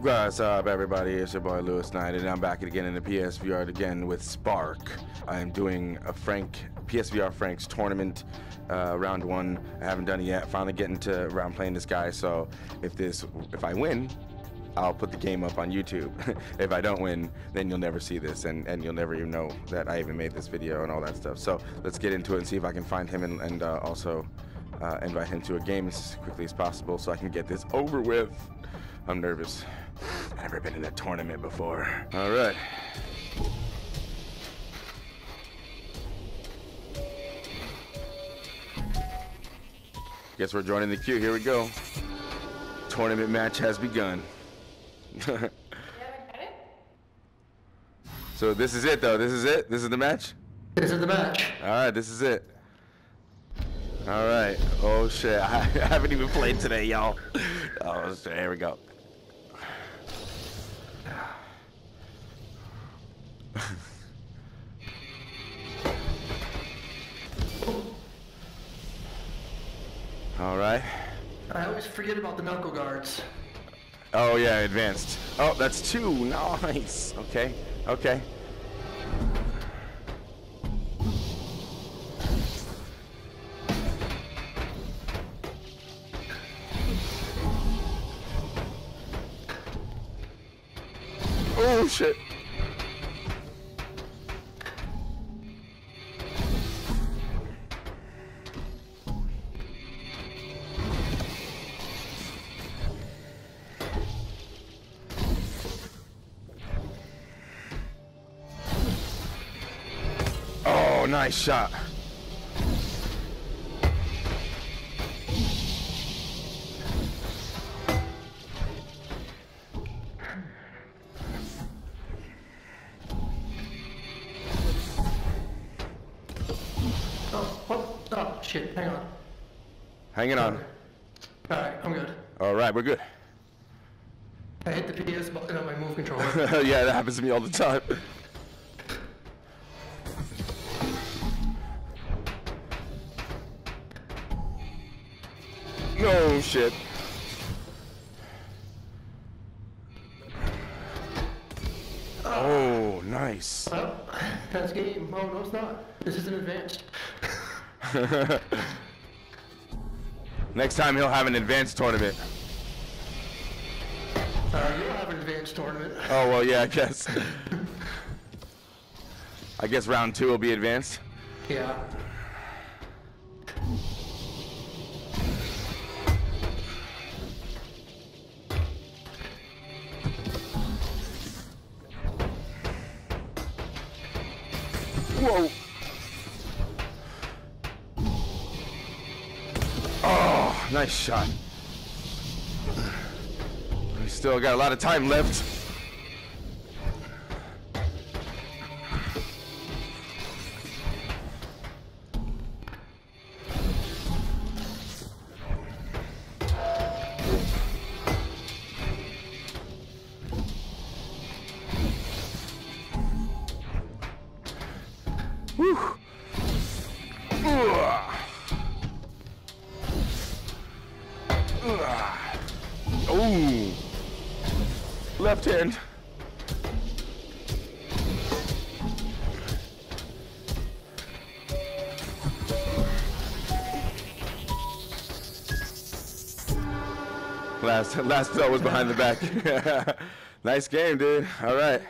What's up, everybody? It's your boy Luis Knight, and I'm back again in the PSVR again with Sparc. I'm doing a Frank PSVR Frank's tournament, uh, round one. I haven't done it yet. Finally getting to around playing this guy. So if this, if I win, I'll put the game up on YouTube. if I don't win, then you'll never see this, and, and you'll never even know that I even made this video and all that stuff. So let's get into it and see if I can find him and, and uh, also uh, invite him to a game as quickly as possible so I can get this over with. I'm nervous. I've never been in a tournament before. All right. Guess we're joining the queue. Here we go. Tournament match has begun. so this is it, though. This is it. This is the match. This is the match. All right, this is it. All right. Oh shit! I haven't even played today, y'all. Oh shit! Here we go. All right. I always forget about the knuckle guards. Oh yeah, advanced. Oh, that's two. Nice. Okay. Okay. Oh shit. Nice shot. Oh, oh. Oh, shit. Hang on. Hanging on. Alright, I'm good. All right, we're good. I hit the PS button on my move controller. yeah, that happens to me all the time. No shit. Oh, nice. well, that's game. Oh, no, it's not. This isn't advanced. Next time he'll have an advanced tournament. Uh, you don't have an advanced tournament. Oh, well, yeah, I guess. I guess round two will be advanced. Yeah. Whoa. Oh, nice shot. We still got a lot of time left. Whew. Ugh. Ugh. Oh. Left hand. Last last throw was behind the back. nice game, dude. All right.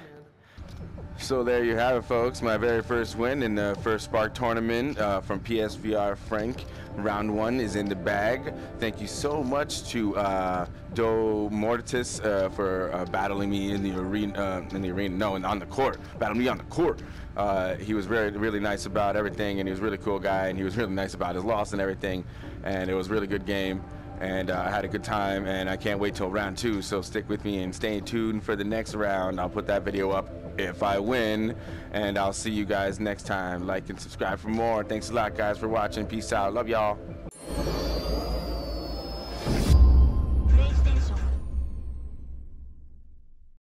So there you have it, folks. My very first win in the first Sparc tournament uh, from PSVR Frank. Round one is in the bag. Thank you so much to uh, Do Mortis uh, for uh, battling me in the arena. Uh, in the arena, no, on the court. Battling me on the court. Uh, he was very, really nice about everything, and he was a really cool guy, and he was really nice about his loss and everything. And it was a really good game and uh, I had a good time and I can't wait till round two so stick with me and stay tuned for the next round. I'll put that video up if I win and I'll see you guys next time. Like and subscribe for more. Thanks a lot guys for watching. Peace out. Love y'all